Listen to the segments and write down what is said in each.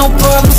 no pub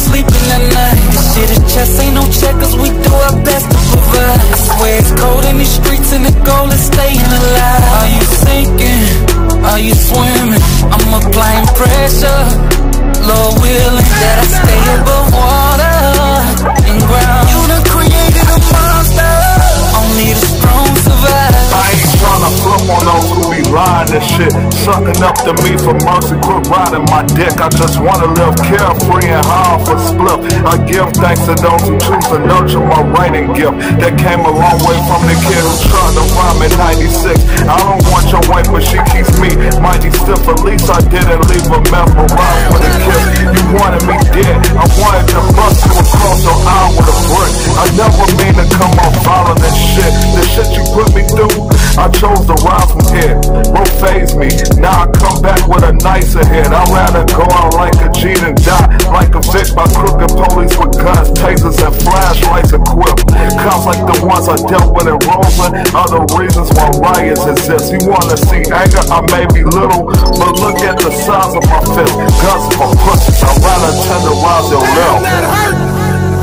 Up to me for mercy, quit riding my dick. I just wanna live carefree and hard for split. I give thanks to those who choose to nurture my writing gift. That came a long way from the kid who tried to rhyme in 96. I don't want your wife, but she keeps me mighty stiff. At least I didn't leave a mesmerized with a kiss. You wanted me dead. I wanted to bust you across your eye with a brick. I never mean to come off violent and shit. The shit you put me through, I chose to rise from here. Won't phase me. Now I come back with a nicer head. I'd rather go out like a G than die like a Vic by crooked police with guns, tasers, and flashlights equipped. Cops like the ones I dealt with in Roseland are the reasons why riots exist. You wanna see anger? I may be little, but look at the size of my fist. Guns for pussies. I'd rather tenderize your lil.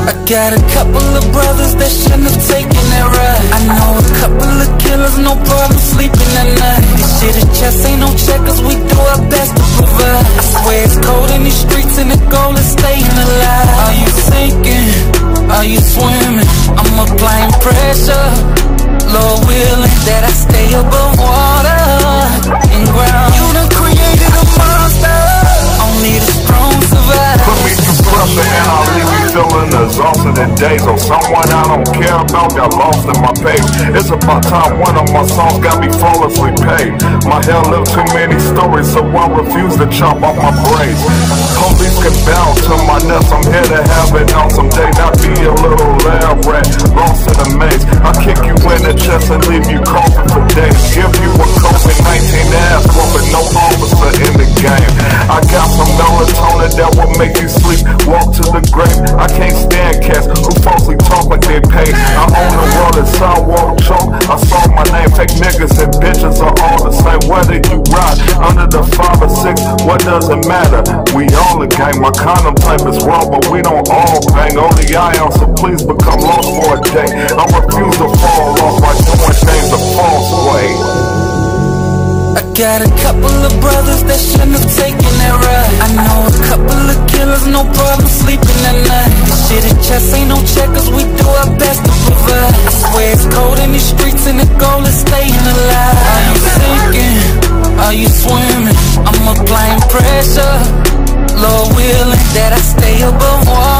I got a couple of brothers that shouldn't have taken no problem sleeping at night. This shit is chess, ain't no checkers, we do our best to provide. I swear it's cold in these streets and the goal is staying alive. Are you sinking? Are you swimming? I'm applying pressure. Lord willing that I stay above I don't care about got lost in my page. It's about time one of my songs got me flawlessly paid. My hell lived too many stories so I refuse to chop off my braids. Police can bow to my nest I'm here to have it on someday Not be a little lab rat. Lost in a maze. I kick you in the chest and leave you coughing for days. Give you a COVID-19 ass whooping No officer in the game I the world and sidewalk choke. I saw my name, fake niggas and bitches are all the same. Whether you ride under the five or six, what does it matter? We all a gang. My condom type is wrong, but we don't all bang. Only I am, so please become lost for a day. I refuse to fall off by doing things the false way. I got a couple of brothers that shouldn't have taken that ride. I know a couple of killers, no problem sleeping at night. Shit is chess, ain't no checkers, we do our best to provide. I swear it's cold in these streets and the goal is staying alive. Are you sinking? Are you swimming? I'm applying pressure. Lord willing that I stay above water.